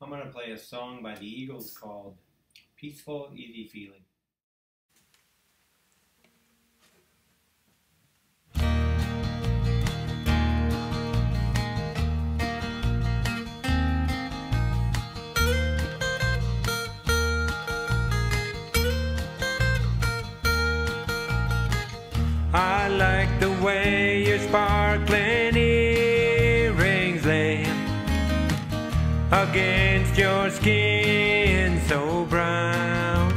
I'm going to play a song by the Eagles called Peaceful Easy Feeling. I like the way your sparkling against your skin so brown.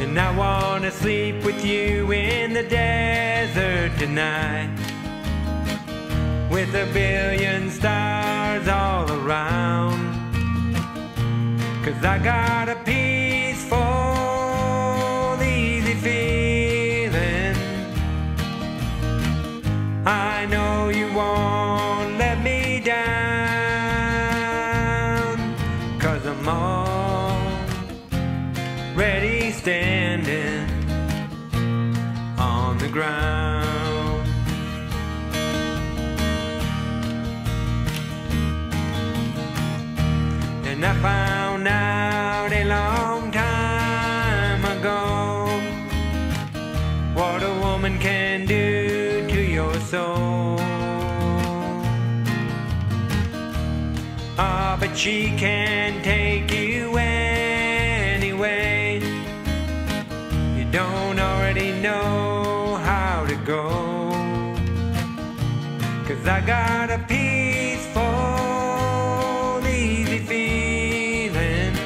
And I wanna sleep with you in the desert tonight with a billion stars all around. Cause I got a peaceful, easy feeling. I know you won't already standing on the ground. And I found out a long time ago what a woman can do to your soul. Ah, but she can take you anyway. Already know how to go. Cause I got a peaceful, easy feeling.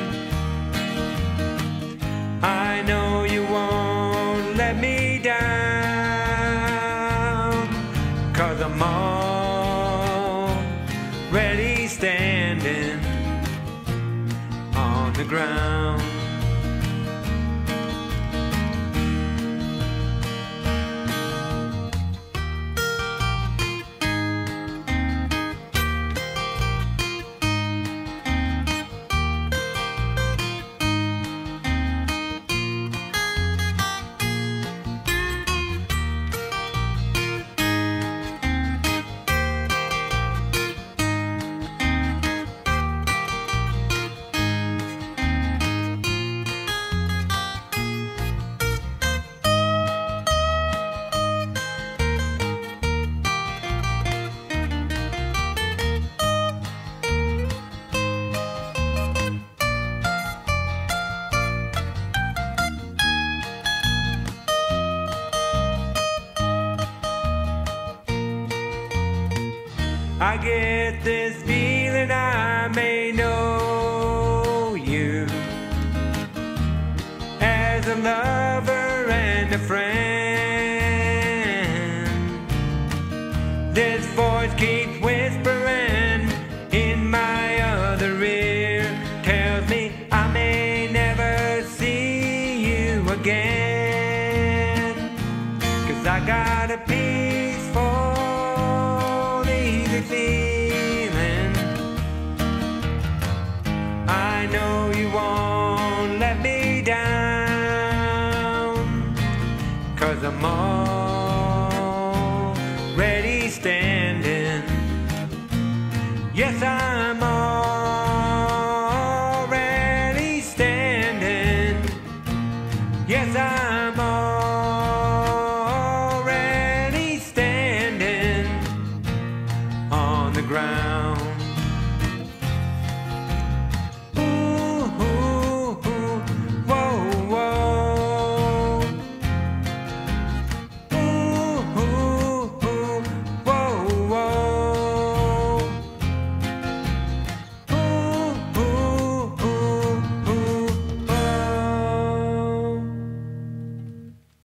I know you won't let me down. Cause I'm already standing on the ground. I get this feeling I may know you as a lover and a friend. This voice keeps whispering in my other ear, tells me I may never see you again. Cause I got a feeling. I know you won't let me down. Cause I'm already standing. Yes, I'm ground.